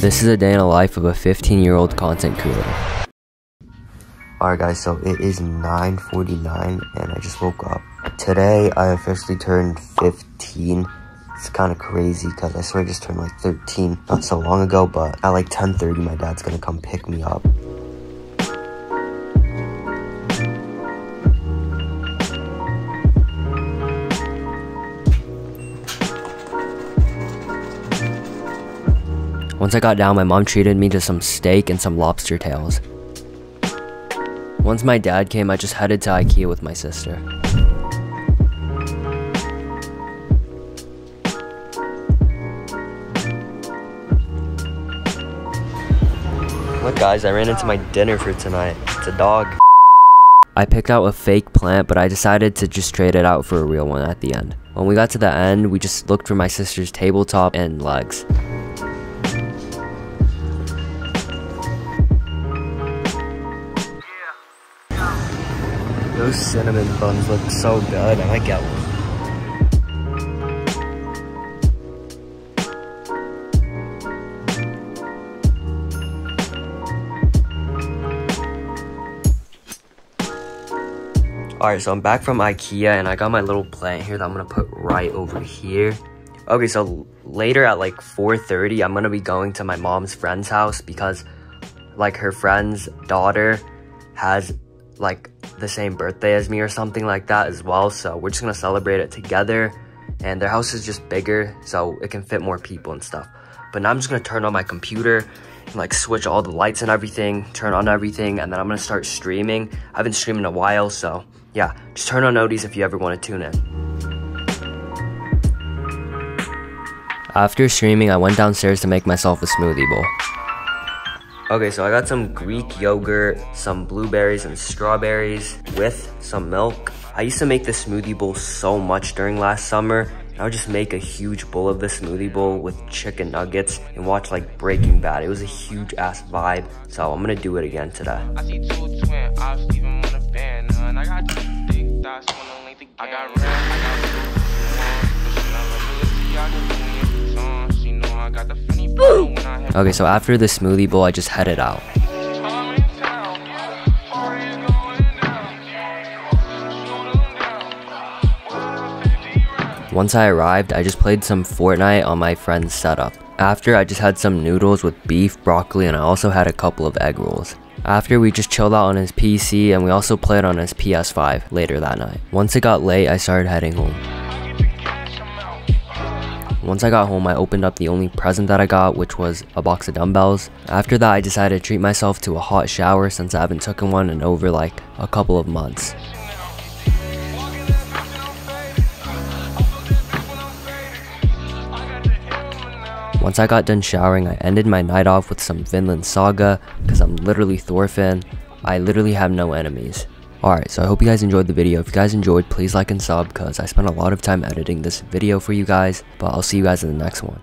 This is a day in the life of a 15 year old content creator. Alright guys, so it is 9.49 and I just woke up. Today I officially turned 15. It's kind of crazy because I swear I just turned like 13 not so long ago, but at like 10.30 my dad's gonna come pick me up. Once I got down, my mom treated me to some steak and some lobster tails. Once my dad came, I just headed to Ikea with my sister. Look guys, I ran into my dinner for tonight. It's a dog. I picked out a fake plant, but I decided to just trade it out for a real one at the end. When we got to the end, we just looked for my sister's tabletop and legs. Those cinnamon buns look so good. I might get one. Alright, so I'm back from Ikea and I got my little plant here that I'm gonna put right over here. Okay, so later at like 4.30, I'm gonna be going to my mom's friend's house because like her friend's daughter has like the same birthday as me or something like that as well. So we're just gonna celebrate it together. And their house is just bigger, so it can fit more people and stuff. But now I'm just gonna turn on my computer and like switch all the lights and everything, turn on everything, and then I'm gonna start streaming. I haven't streamed in a while, so yeah, just turn on noties if you ever wanna tune in. After streaming, I went downstairs to make myself a smoothie bowl. Okay, so I got some Greek yogurt, some blueberries and strawberries with some milk. I used to make the smoothie bowl so much during last summer. I would just make a huge bowl of the smoothie bowl with chicken nuggets and watch like Breaking Bad. It was a huge ass vibe, so I'm gonna do it again today. Okay, so after the smoothie bowl, I just headed out. Once I arrived, I just played some Fortnite on my friend's setup. After, I just had some noodles with beef, broccoli, and I also had a couple of egg rolls. After, we just chilled out on his PC and we also played on his PS5 later that night. Once it got late, I started heading home. Once I got home, I opened up the only present that I got, which was a box of dumbbells. After that, I decided to treat myself to a hot shower since I haven't taken one in over like a couple of months. Once I got done showering, I ended my night off with some Vinland Saga, because I'm literally Thorfinn. I literally have no enemies. Alright, so I hope you guys enjoyed the video. If you guys enjoyed, please like and sub because I spent a lot of time editing this video for you guys. But I'll see you guys in the next one.